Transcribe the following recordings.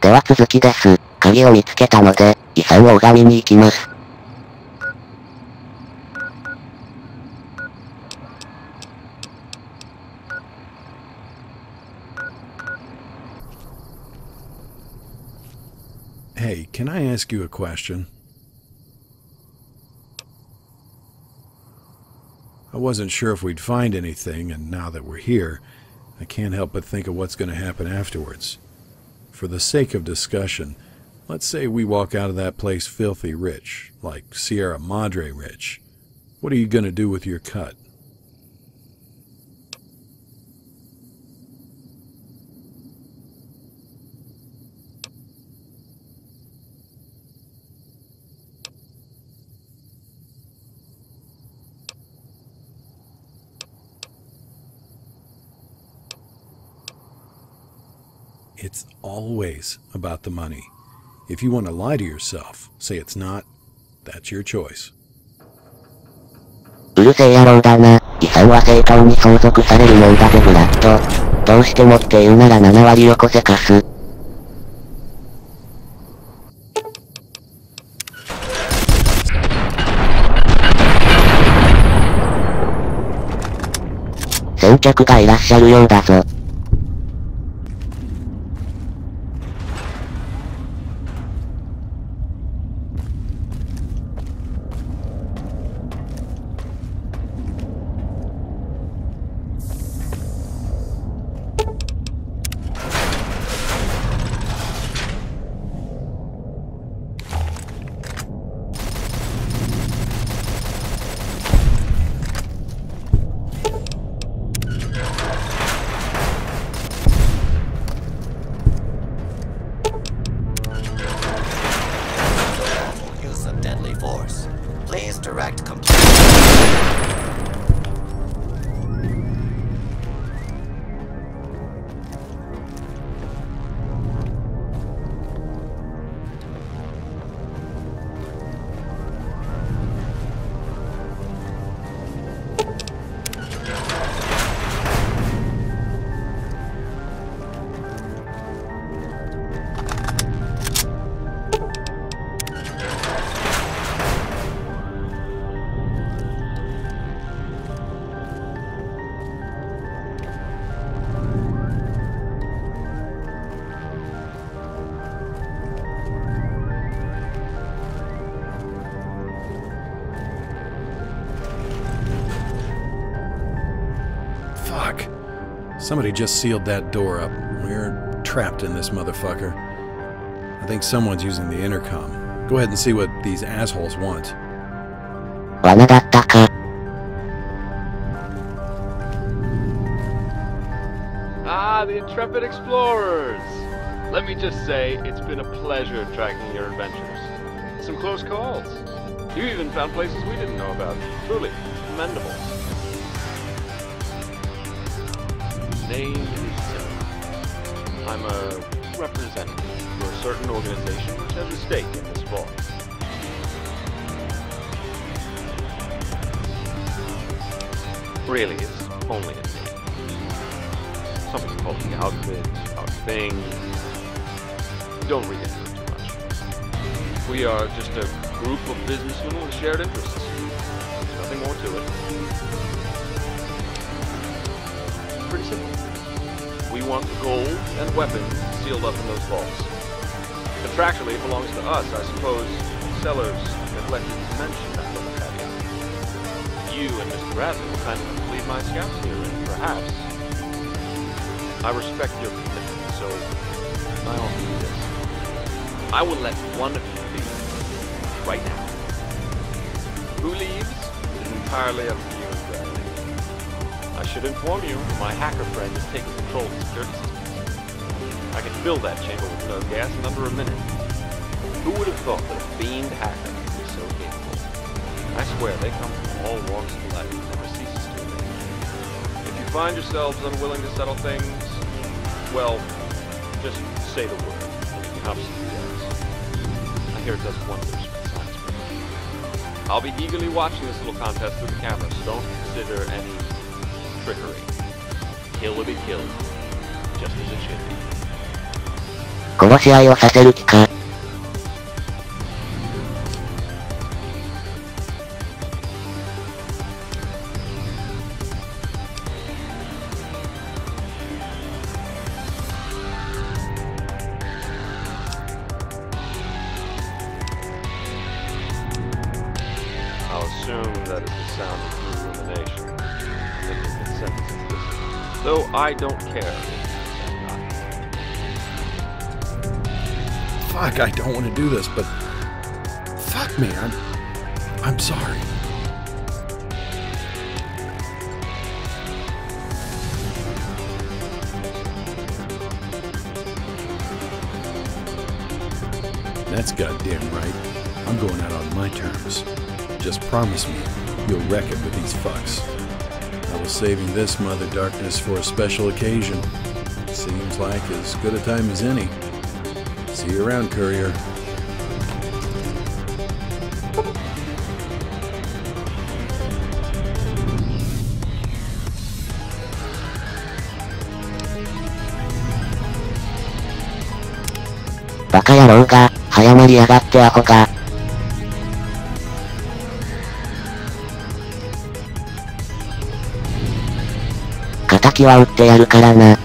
では続きです。鍵を見つけたので、遺産を拝みに行きます。 Hey, can I ask you a question? I wasn't sure if we'd find anything, and now that we're here, I can't help but think of what's going to happen afterwards. For the sake of discussion, let's say we walk out of that place filthy rich, like Sierra Madre rich. What are you going to do with your cut? It's always about the money. If you want to lie to yourself, say it's not, that's your choice. うるせえ野郎だな。遺産は正当に相続されるもんだぜブラッド。どうしてもって言うなら7割よこせかす。先客がいらっしゃるようだぞ。 Somebody just sealed that door up. We're trapped in this motherfucker. I think someone's using the intercom. Go ahead and see what these assholes want. Ah, the intrepid explorers! Let me just say, it's been a pleasure tracking your adventures. Some close calls. You even found places we didn't know about. Truly, commendable. Name is. I'm a representative for a certain organization which has a stake in this vault. Really, it's only a name. The outfit, our thing. Don't read into it too much. We are just a group of businessmen with shared interests. There's nothing more to it. We want the gold and weapons sealed up in those vaults. Contractually, it belongs to us, I suppose. Sellers neglected to mention that little caveat. You and Mr. Razzin will kind of lead my scouts here, and perhaps I respect your commitment, so I offer you this. I will let one of you leave. Right now. Who leaves is entirely up to you. I should inform you, my hacker friend is taking control of the security system. I can fill that chamber with no gas in under a minute. Who would have thought that a fiend hacker could be so capable? I swear they come from all walks of life and never ceases to amaze. If you find yourselves unwilling to settle things, well, just say the word. and you can hop some gas. I hear it does wonders for science. I'll be eagerly watching this little contest through the camera, so don't consider any trickery. Kill will be killed, just as it should be. 殺し合いをさせる気か。I'll assume that is the sound of true rumination. Though I don't care. Fuck, I don't want to do this, but fuck I'm I'm sorry. That's goddamn right. I'm going out on my terms. Just promise me you'll wreck it with these fucks. I was saving this Mother Darkness for a special occasion. Seems like as good a time as any. See you around, Courier. Baka バカ野郎が、早まりやがってアホか。 は打ってやるからな。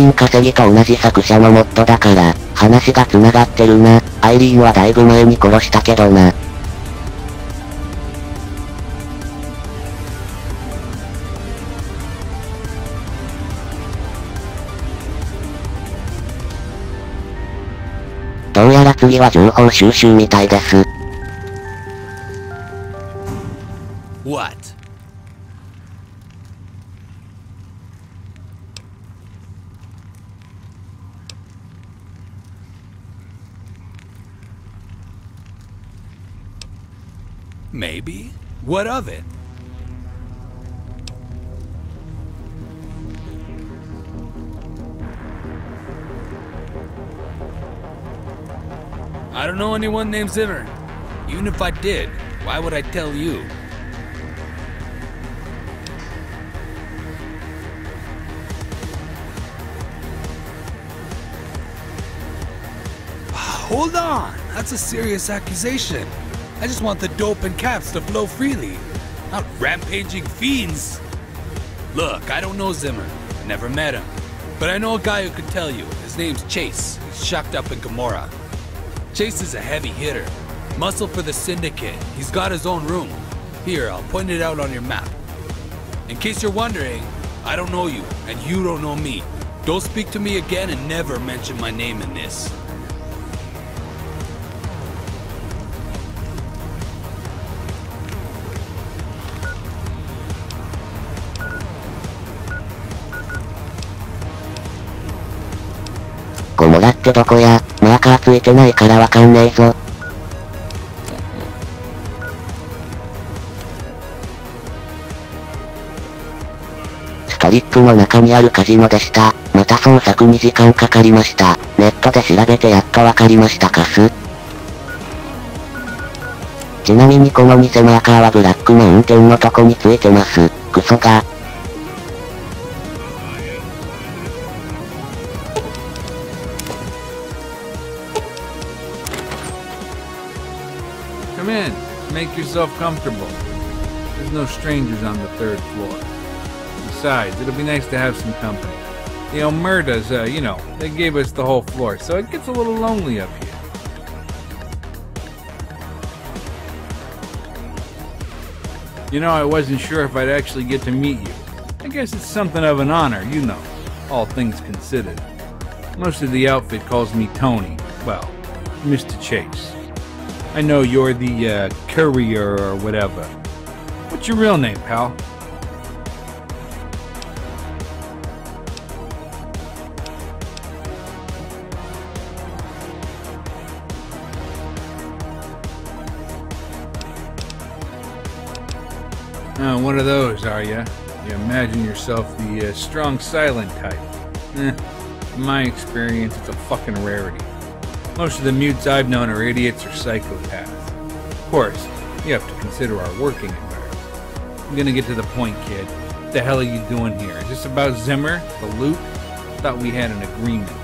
金稼ぎと同じ作者のモッドだから、話が繋がってるな。アイリーンはだいぶ前に殺したけどな。どうやら次は情報収集みたいです。What? What of it? I don't know anyone named Zimmer. Even if I did, why would I tell you? Hold on! That's a serious accusation. I just want the dope and caps to flow freely, not rampaging fiends. Look, I don't know Zimmer. Never met him. But I know a guy who could tell you. His name's Chase. He's shocked up in Gomorrah. Chase is a heavy hitter. Muscle for the Syndicate. He's got his own room. Here, I'll point it out on your map. In case you're wondering, I don't know you, and you don't know me. Don't speak to me again and never mention my name in this. ってどこやまあ、カーついてないからわかんねえぞ。ストリップの中にあるカジノでした。また捜索に時間かかりました。ネットで調べてやっとわかりましたかす。ちなみにこの偽マーカーはブラックマウンテンのとこについてます。クソが。Make yourself comfortable. There's no strangers on the third floor. Besides, it'll be nice to have some company. The Omertas, uh, you know, they gave us the whole floor, so it gets a little lonely up here. You know, I wasn't sure if I'd actually get to meet you. I guess it's something of an honor, you know, all things considered. Most of the outfit calls me Tony. Well, Mr. Chase. I know you're the uh, courier or whatever. What's your real name, pal? Oh, one of those, are you? You imagine yourself the uh, strong silent type. Eh, in my experience, it's a fucking rarity. Most of the mutes I've known are idiots or psychopaths. Of course, you have to consider our working environment. I'm gonna get to the point, kid. What the hell are you doing here? Is this about Zimmer? The loot? Thought we had an agreement.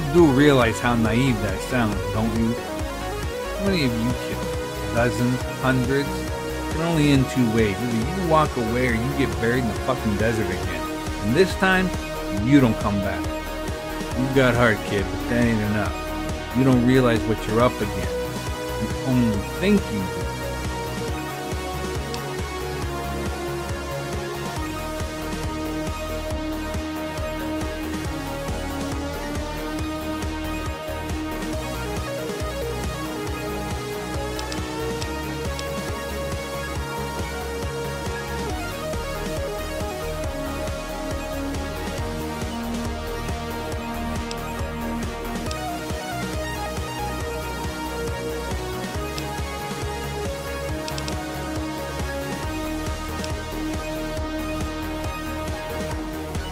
You do realize how naive that sounds, don't you? How many of you killed? Dozens? Hundreds? Can only in two ways. Either you walk away or you get buried in the fucking desert again. And this time, you don't come back. You got heart, kid, but that ain't enough. You don't realize what you're up against. You only think you do.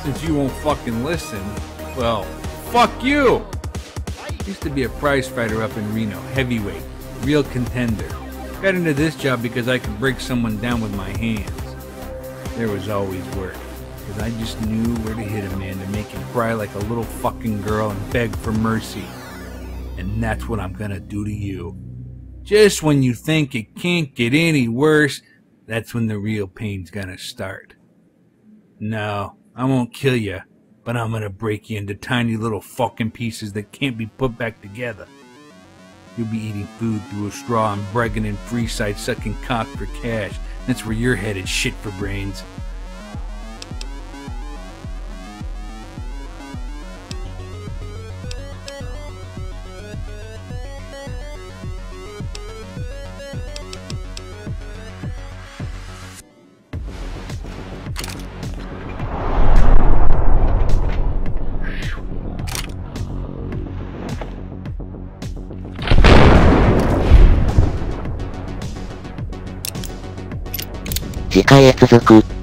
Since you won't fucking listen, well, fuck you! Used to be a prize fighter up in Reno, heavyweight, real contender. Got into this job because I could break someone down with my hands. There was always work, because I just knew where to hit a man to make him cry like a little fucking girl and beg for mercy. And that's what I'm gonna do to you. Just when you think it can't get any worse, that's when the real pain's gonna start. No, I won't kill you, but I'm gonna break you into tiny little fucking pieces that can't be put back together. You'll be eating food through a straw and bragging in free Freeside sucking cock for cash. That's where you're headed, shit for brains. へ続く。